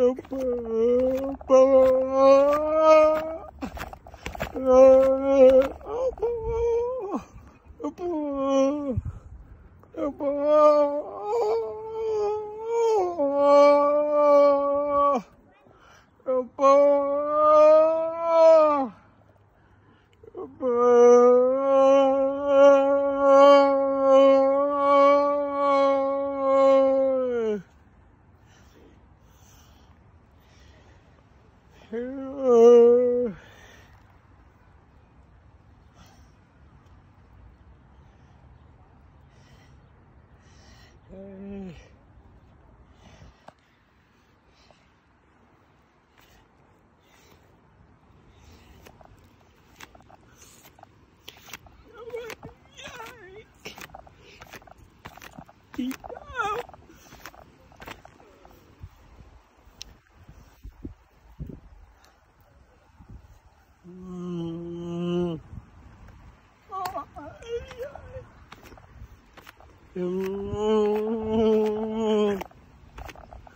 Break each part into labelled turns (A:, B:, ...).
A: Oh, boy. Hello. Hey.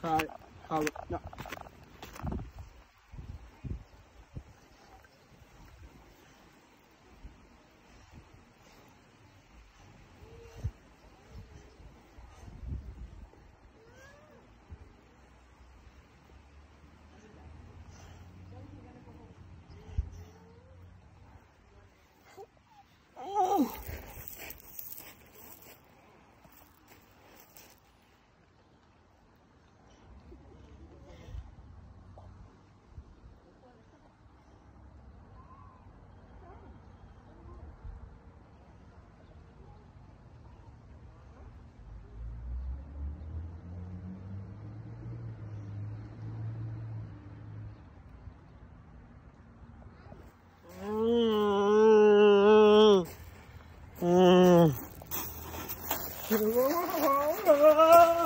A: Khai, khai, khai, 들어와.